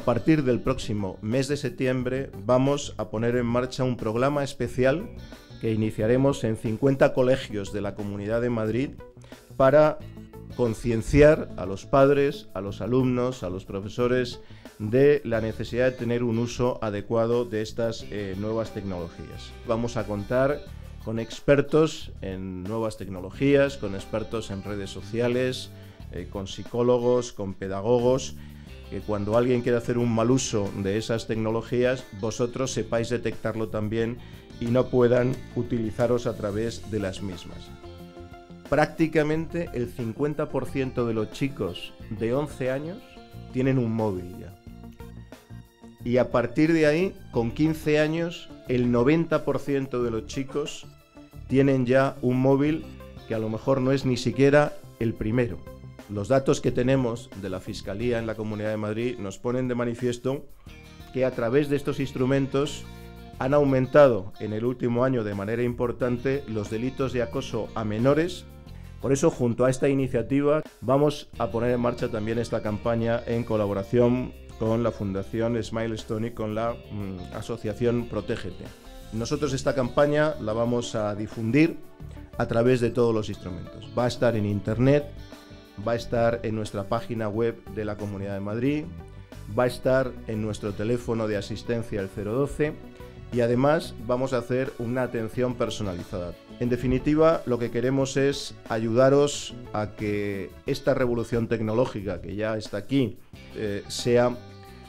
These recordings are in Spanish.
partir del próximo mes de septiembre vamos a poner en marcha un programa especial que iniciaremos en 50 colegios de la Comunidad de Madrid para concienciar a los padres, a los alumnos, a los profesores de la necesidad de tener un uso adecuado de estas eh, nuevas tecnologías. Vamos a contar con expertos en nuevas tecnologías, con expertos en redes sociales, eh, con psicólogos, con pedagogos, que cuando alguien quiere hacer un mal uso de esas tecnologías, vosotros sepáis detectarlo también y no puedan utilizaros a través de las mismas. Prácticamente el 50% de los chicos de 11 años tienen un móvil ya. Y a partir de ahí, con 15 años, el 90% de los chicos tienen ya un móvil que a lo mejor no es ni siquiera el primero. Los datos que tenemos de la Fiscalía en la Comunidad de Madrid nos ponen de manifiesto que a través de estos instrumentos han aumentado en el último año de manera importante los delitos de acoso a menores. Por eso, junto a esta iniciativa, vamos a poner en marcha también esta campaña en colaboración con la Fundación Smilestone y con la mm, Asociación Protégete. Nosotros esta campaña la vamos a difundir a través de todos los instrumentos. Va a estar en Internet, va a estar en nuestra página web de la Comunidad de Madrid, va a estar en nuestro teléfono de asistencia el 012 y además vamos a hacer una atención personalizada. En definitiva, lo que queremos es ayudaros a que esta revolución tecnológica que ya está aquí eh, sea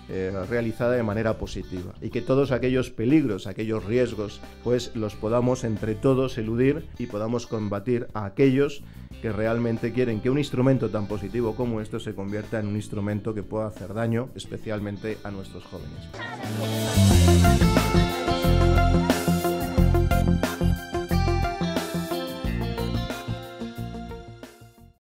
eh, realizada de manera positiva y que todos aquellos peligros, aquellos riesgos, pues los podamos entre todos eludir y podamos combatir a aquellos que realmente quieren que un instrumento tan positivo como esto se convierta en un instrumento que pueda hacer daño, especialmente a nuestros jóvenes.